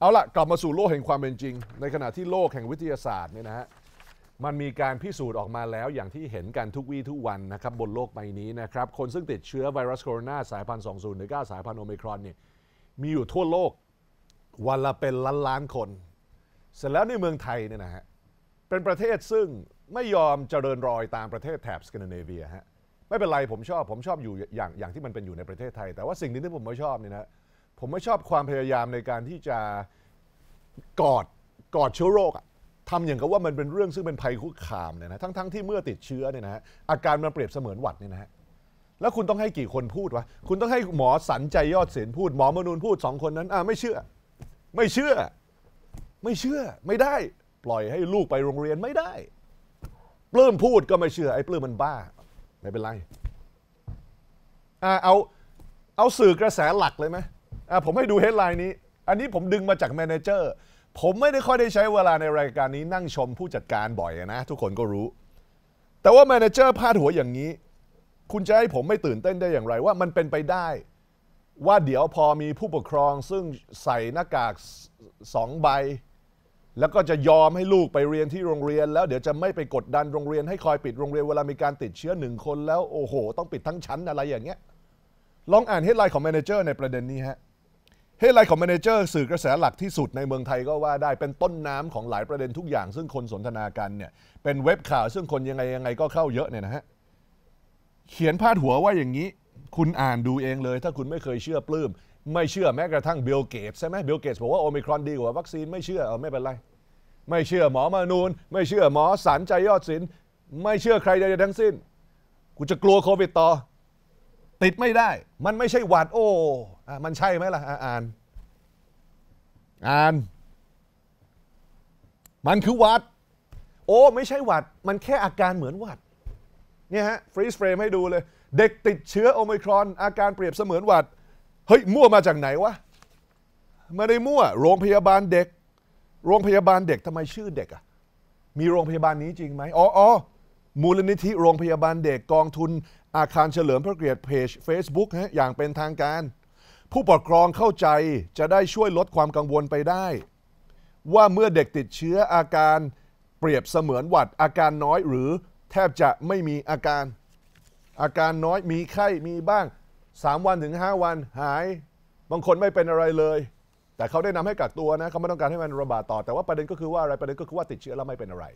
เอาละกลับมาสู่โลกแห่งความเป็นจริง ในขณะที่โลกแห่งวิทยาศาสตร์เนี่ยนะฮะมันมีการพิสูจน์ออกมาแล้วอย่างที่เห็นกันทุกวี่ทุกวันนะครับบนโลกใบนี้นะครับคนซึ่งติดเชื้อไวรัสโคโรนาสายพันธุ์2019 สายพันธุ์โอมิครอนเนี่ยมีอยู่ทั่วโลกวันละเป็นล้านล้านๆคน เสร็จแล้วในเมืองไทยเนี่ยนะฮะเป็นประเทศซึ่งไม่ยอมเจริญรอยตามประเทศแถบสแกนดิเนเวียฮะไม่เป็นไรผมชอบผมชอบอยู่อย่างอย่างที่มันเป็นอยู่ในประเทศไทย แต่ว่าสิ่งนึงที่ผมไม่ชอบเนี่ยนะ ผมไม่ชอบความพยายามในการที่จะกอดกอดเชื้อโรคอะทำอย่างกับว่ามันเป็นเรื่องซึ่งเป็นภัยคุกคามเนี่ยนะทั้งทั้งที่เมื่อติดเชื้อเนี่ยนะฮะอาการมันเปรียบเสมือนหวัดเนี่ยนะฮะแล้วคุณต้องให้กี่คนพูดวะคุณต้องให้หมอสันใจยอดเสนพูดหมอมนูนพูดสองคนนั้นอ่าไม่เชื่อ ไม่เชื่อ ไม่เชื่อ ไม่ได้ ปล่อยให้ลูกไปโรงเรียนไม่ได้ปลื้มพูดก็ไม่เชื่อไอ้ปลื้มมันบ้าไม่เป็นไรอ่าเอาเอาสื่อกระแสหลักเลยไหม อ่าผมให้ดู headline นี้ อันนี้ผมดึงมาจาก Manager ผมไม่ได้ค่อยได้ใช้เวลาในรายการนี้นั่งชมผู้จัดการบ่อยนะ ทุกคนก็รู้ แต่ว่า Manager พาดหัวอย่างนี้ คุณจะให้ผมไม่ตื่นเต้นได้อย่างไรว่ามันเป็นไปได้ ว่าเดี๋ยวพอมีผู้ปกครองซึ่งใส่หน้ากากสองใบ แล้วก็จะยอมให้ลูกไปเรียนที่โรงเรียน แล้วเดี๋ยวจะไม่ไปกดดันโรงเรียนให้คอยปิดโรงเรียนเวลามีการติดเชื้อหนึ่งคนแล้วโอ้โห ต้องปิดทั้งชั้นอะไรอย่างเงี้ยลองอ่าน headline ของ Manager ในประเด็นนี้ฮะ headline ของ Manager สื่อกระแสหลักที่สุดในเมืองไทยก็ว่าได้เป็นต้นน้ำของหลายประเด็นทุกอย่าง ซึ่งคนสนทนากันเนี่ยเป็นเว็บข่าวซึ่งคนยังไงยังไงก็เข้าเยอะเนี่ยนะฮะเขียนพาดหัวว่าอย่างนี้ คุณอ่านดูเองเลย ถ้าคุณไม่เคยเชื่อปลื้มไม่เชื่อแม้กระทั่ง Bill Gates ใช่ไหม Bill Gates บอกว่าโอมิครอนดีกว่าวัคซีนไม่เชื่อเอาไม่เป็นไร ไม่เชื่อหมอมนูญ ไม่เชื่อหมอสันต์ ใจยอดศิลป์ไม่เชื่อใครใดๆทั้งสิ้น กูจะกลัวโควิดต่อ ติดไม่ได้ มันไม่ใช่หวัดโอ้อะมันใช่ไหมล่ะอะอ่าน อ่าน มันคือหวัด โอ้ไม่ใช่หวัด มันแค่อาการเหมือนหวัด เนี่ยฮะฟรีสเฟรมให้ดูเลย เด็กติดเชื้อโอมิครอน อาการเปรียบเสมือนหวัด เฮ้ย มั่วมาจากไหนวะไม่ได้มั่ว โรงพยาบาลเด็ก โรงพยาบาลเด็กทำไมชื่อเด็กอะมีโรงพยาบาลนี้จริงไหมอ๋ออ๋อมูลนิธิโรงพยาบาลเด็กกองทุน อาคารเฉลิมพระเกียรติเพจ Facebook ฮะอย่างเป็นทางการ ผู้ปกครองเข้าใจจะได้ช่วยลดความกังวลไปได้ ว่าเมื่อเด็กติดเชื้ออาการเปรียบเสมือนหวัดอาการน้อยหรือแทบจะไม่มีอาการ อาการน้อยมีไข้มีบ้าง 3 วันถึง 5 วันหาย บางคนไม่เป็นอะไรเลย แต่เขาได้นำให้กักตัวนะเขาไม่ต้องการให้มันระบาดต่อแต่ว่าประเด็นก็คือว่าอะไรประเด็นก็คือว่าติดเชื้อแล้วไม่เป็นอะไร